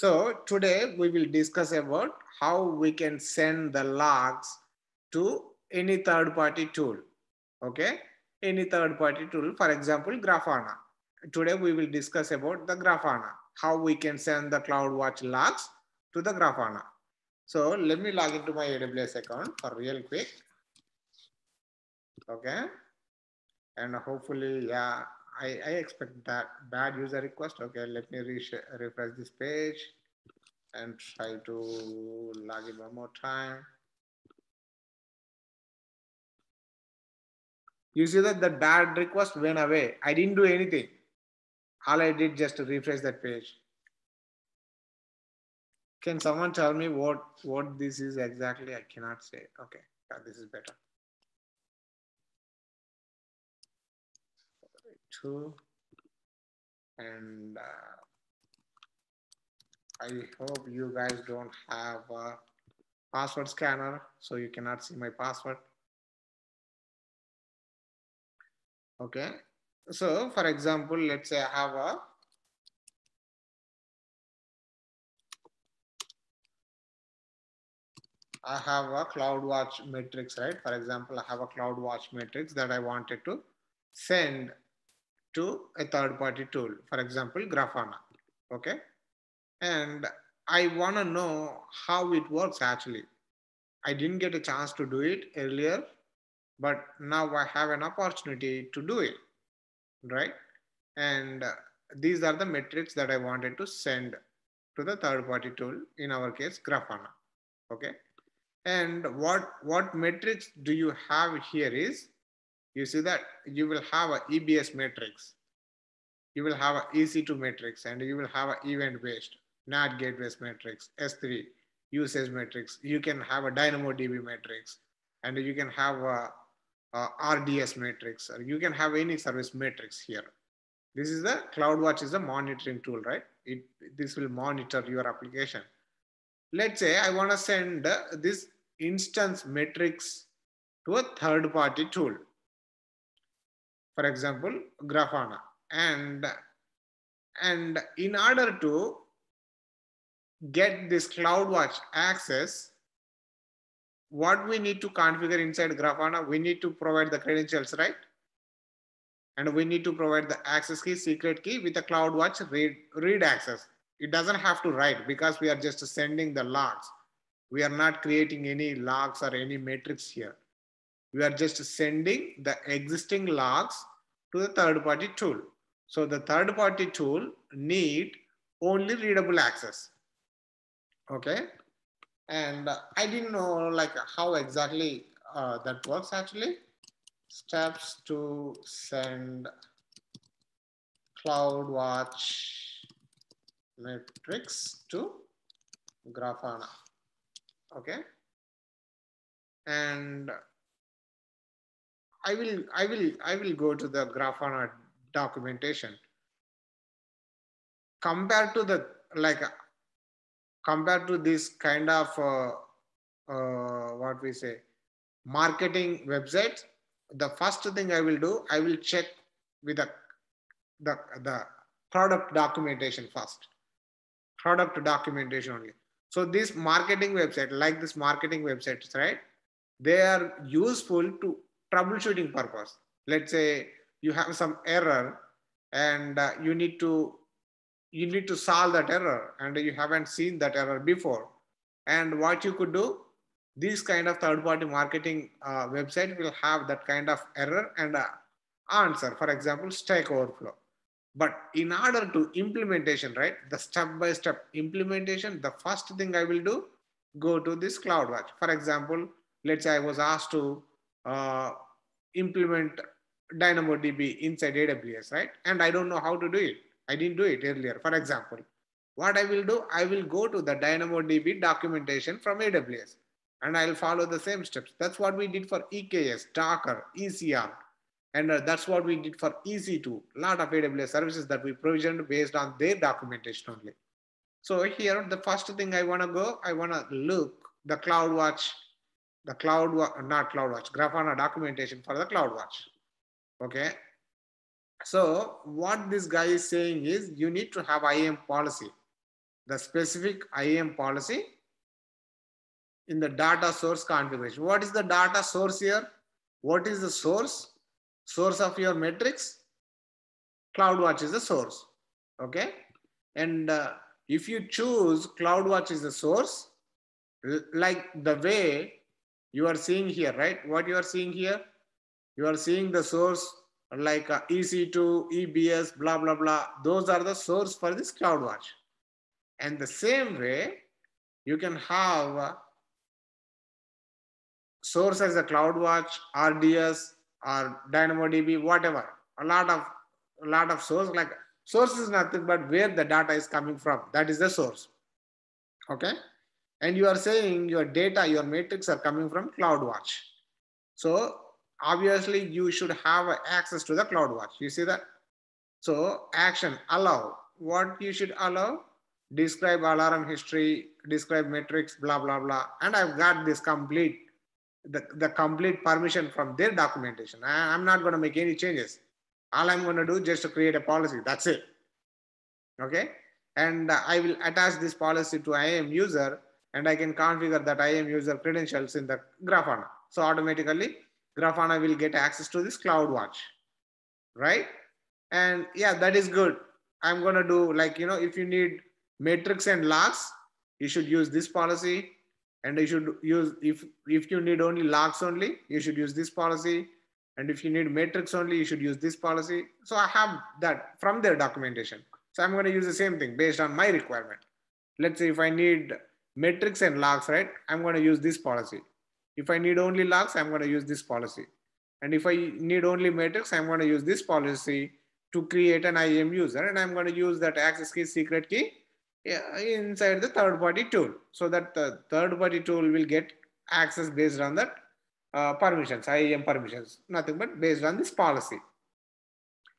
So today we will discuss about how we can send the logs to any third party tool. Okay, any third party tool, for example, Grafana. Today we will discuss about the Grafana, how we can send the CloudWatch logs to the Grafana. So let me log into my AWS account for real quick. Okay. And hopefully, yeah, I, I expect that bad user request. Okay, let me refresh this page and try to log in one more time. You see that the bad request went away. I didn't do anything. All I did just to refresh that page. Can someone tell me what, what this is exactly? I cannot say. Okay, yeah, this is better. Two. And uh, I hope you guys don't have a password scanner, so you cannot see my password. Okay, so for example, let's say I have a I have a CloudWatch matrix, right? For example, I have a CloudWatch matrix that I wanted to send to a third party tool, for example, Grafana, okay? And I wanna know how it works actually. I didn't get a chance to do it earlier, but now I have an opportunity to do it, right? And these are the metrics that I wanted to send to the third party tool, in our case, Grafana, okay? And what, what metrics do you have here is, you see that you will have a EBS matrix. You will have a EC2 matrix and you will have an event based NAT gateways matrix, S3 usage matrix. You can have a DynamoDB matrix and you can have a, a RDS matrix or you can have any service matrix here. This is the CloudWatch is a monitoring tool, right? It, this will monitor your application let's say I want to send this instance matrix to a third party tool. For example, Grafana. And, and in order to get this CloudWatch access, what we need to configure inside Grafana, we need to provide the credentials, right? And we need to provide the access key, secret key with the CloudWatch read, read access. It doesn't have to write because we are just sending the logs. We are not creating any logs or any metrics here. We are just sending the existing logs to the third party tool. So the third party tool need only readable access. Okay. And uh, I didn't know like how exactly uh, that works actually. Steps to send CloudWatch metrics to Grafana. Okay. And I will, I will, I will go to the Grafana documentation. Compared to the, like, compared to this kind of, uh, uh, what we say, marketing websites, the first thing I will do, I will check with the, the, the product documentation first product documentation only. So this marketing website, like this marketing websites, right? They are useful to troubleshooting purpose. Let's say you have some error and uh, you need to you need to solve that error and you haven't seen that error before. And what you could do, this kind of third party marketing uh, website will have that kind of error and uh, answer. For example, Stack Overflow. But in order to implementation, right, the step-by-step implementation, the first thing I will do, go to this CloudWatch. For example, let's say I was asked to uh, implement DynamoDB inside AWS, right? And I don't know how to do it. I didn't do it earlier. For example, what I will do, I will go to the DynamoDB documentation from AWS and I'll follow the same steps. That's what we did for EKS, Docker, ECR, and uh, that's what we did for EC2, a lot of AWS services that we provisioned based on their documentation only. So here, the first thing I wanna go, I wanna look the CloudWatch, the Cloud, not CloudWatch, Grafana documentation for the CloudWatch, okay? So what this guy is saying is you need to have IAM policy. the specific IAM policy in the data source configuration. What is the data source here? What is the source? Source of your metrics? CloudWatch is the source. Okay. And uh, if you choose CloudWatch is the source, like the way you are seeing here, right? What you are seeing here, you are seeing the source like uh, EC2, EBS, blah, blah, blah. Those are the source for this CloudWatch. And the same way, you can have uh, source as a CloudWatch, RDS, or DynamoDB, whatever. A lot of a lot of source like source is nothing but where the data is coming from. That is the source. Okay. And you are saying your data, your matrix are coming from CloudWatch. So obviously you should have access to the CloudWatch. You see that? So action, allow. What you should allow? Describe alarm history, describe metrics, blah, blah, blah. And I've got this complete, the, the complete permission from their documentation. I, I'm not going to make any changes. All I'm going to do just to create a policy. That's it. Okay. And uh, I will attach this policy to IAM user and I can configure that IAM user credentials in the Grafana. So automatically Grafana will get access to this CloudWatch, right? And yeah, that is good. I'm gonna do like, you know, if you need metrics and logs, you should use this policy. And you should use, if, if you need only logs only, you should use this policy. And if you need metrics only, you should use this policy. So I have that from their documentation. So I'm gonna use the same thing based on my requirement. Let's say if I need metrics and logs, right? I'm gonna use this policy. If I need only logs, I'm going to use this policy. And if I need only matrix, I'm going to use this policy to create an IAM user. And I'm going to use that access key, secret key inside the third party tool. So that the third party tool will get access based on that uh, permissions, IAM permissions, nothing but based on this policy.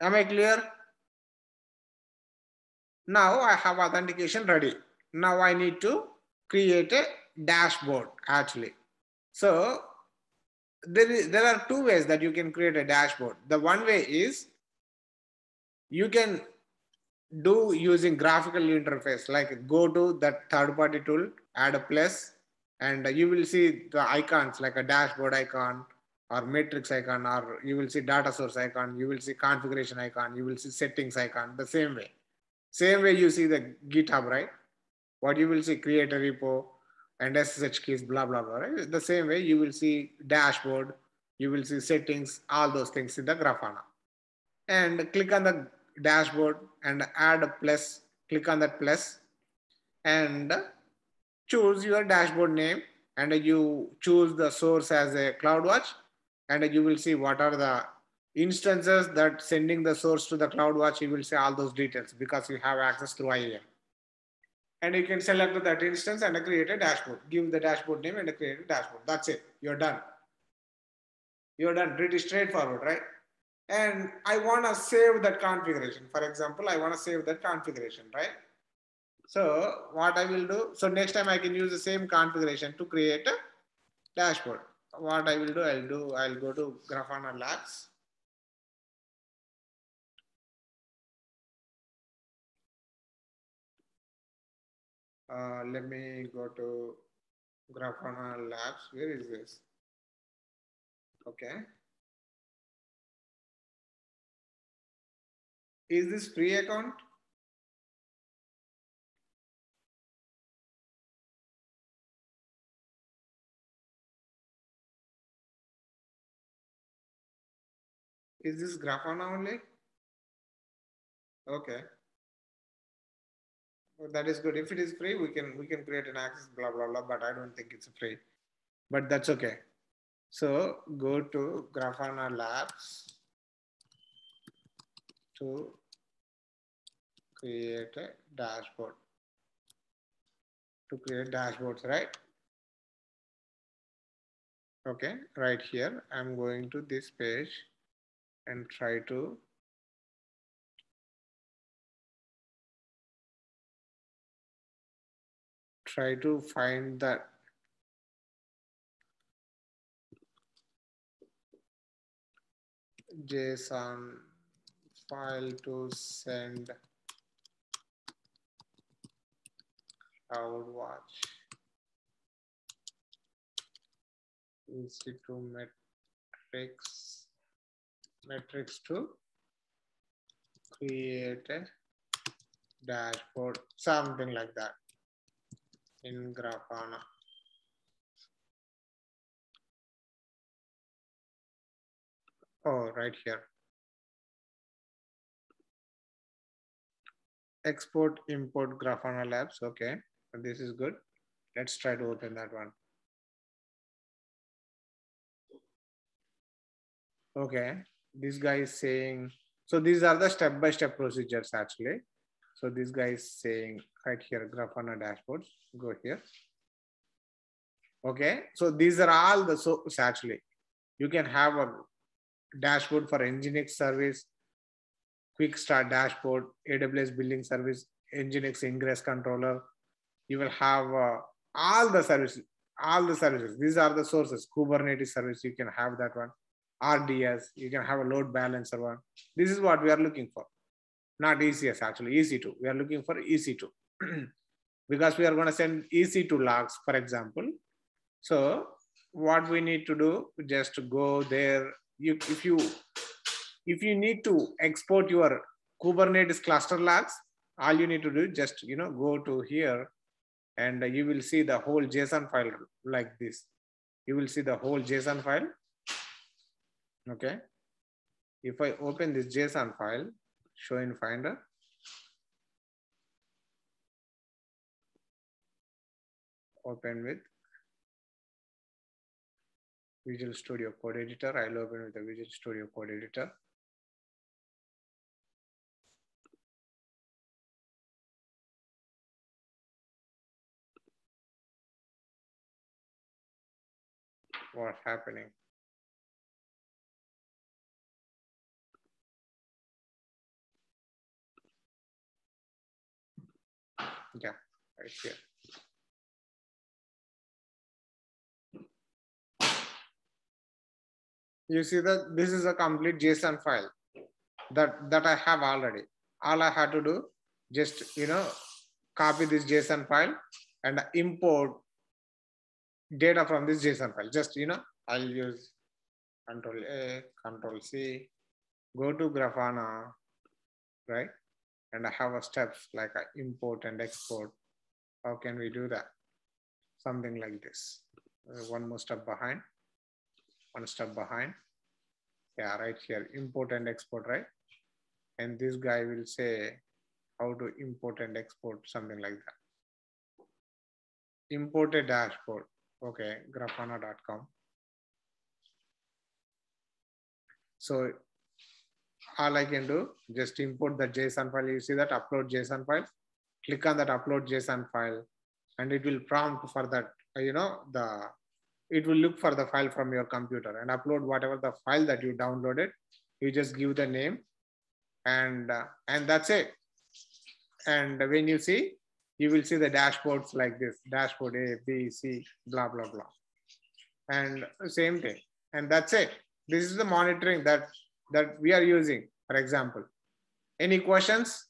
Am I clear? Now I have authentication ready. Now I need to create a dashboard actually. So there, is, there are two ways that you can create a dashboard. The one way is you can do using graphical interface, like go to that third party tool, add a plus, and you will see the icons like a dashboard icon or matrix icon, or you will see data source icon, you will see configuration icon, you will see settings icon, the same way. Same way you see the GitHub, right? What you will see, create a repo, and SSH keys, blah, blah, blah. Right? The same way you will see dashboard, you will see settings, all those things in the Grafana. And click on the dashboard and add a plus, click on that plus and choose your dashboard name and you choose the source as a CloudWatch and you will see what are the instances that sending the source to the CloudWatch, you will see all those details because you have access through IAM and you can select that instance and create a dashboard. Give the dashboard name and create a dashboard. That's it. You're done. You're done. Pretty straightforward, right? And I want to save that configuration. For example, I want to save that configuration, right? So what I will do, so next time I can use the same configuration to create a dashboard. What I will do, I'll do, I'll go to Grafana Labs. Uh, let me go to Grafana Labs. Where is this? Okay. Is this free account? Is this Grafana only? Okay that is good. If it is free, we can we can create an access, blah blah blah. But I don't think it's free. But that's okay. So go to Grafana Labs to create a dashboard. To create dashboards, right? Okay, right here, I'm going to this page and try to try to find that JSON file to send CloudWatch. EC2 metrics, metrics to create a dashboard, something like that in Grafana. Oh, right here. Export, import Grafana Labs. Okay, this is good. Let's try to open that one. Okay, this guy is saying, so these are the step-by-step -step procedures actually. So this guy is saying right here, Grafana dashboards, go here. Okay, so these are all the sources actually. You can have a dashboard for Nginx service, quick start dashboard, AWS billing service, Nginx ingress controller. You will have uh, all the services, all the services. These are the sources. Kubernetes service, you can have that one. RDS, you can have a load balancer one. This is what we are looking for. Not ECS actually, EC2. We are looking for EC2 because we are going to send EC2 logs, for example. So what we need to do, just go there. You, if you if you need to export your Kubernetes cluster logs, all you need to do just you know go to here, and you will see the whole JSON file like this. You will see the whole JSON file. Okay. If I open this JSON file, show in Finder, open with Visual Studio Code Editor. I'll open with the Visual Studio Code Editor. What's happening? Yeah, right here. you see that this is a complete JSON file that, that I have already. All I had to do, just, you know, copy this JSON file and import data from this JSON file. Just, you know, I'll use control A, control C, go to Grafana, right? And I have a steps like I import and export. How can we do that? Something like this. Uh, one more step behind one step behind. Yeah, right here, import and export, right? And this guy will say how to import and export, something like that. Import a dashboard. Okay, grafana.com. So all I can do, just import the JSON file. You see that upload JSON file. Click on that upload JSON file and it will prompt for that, you know, the it will look for the file from your computer and upload whatever the file that you downloaded. You just give the name and, uh, and that's it. And when you see, you will see the dashboards like this, dashboard A, B, C, blah, blah, blah. And same thing. And that's it. This is the monitoring that, that we are using, for example. Any questions?